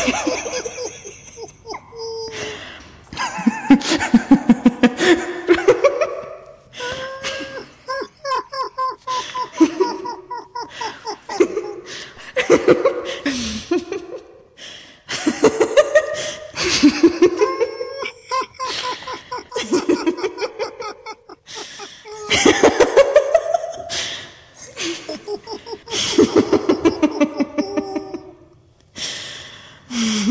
Ha ha ha!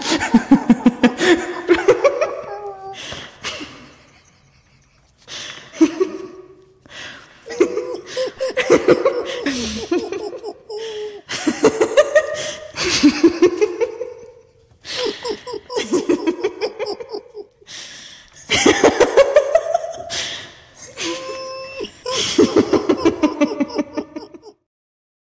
Ha ha ha.